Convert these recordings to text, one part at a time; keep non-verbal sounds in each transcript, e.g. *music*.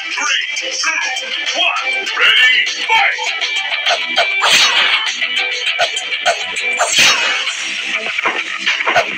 Three, two, one, ready, fight! *laughs*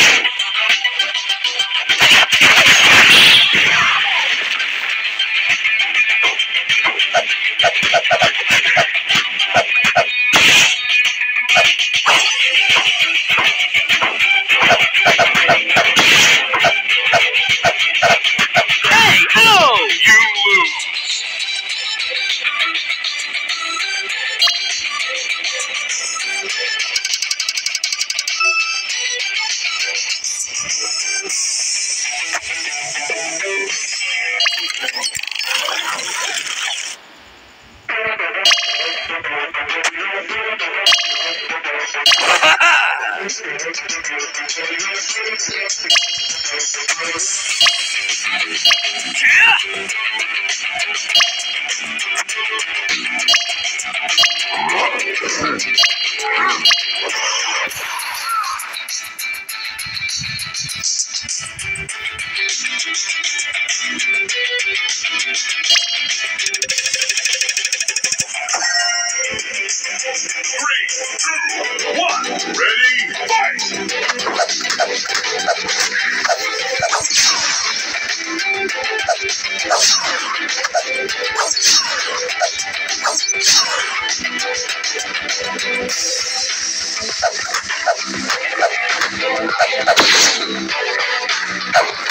Three, two, one. Thank you.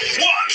One.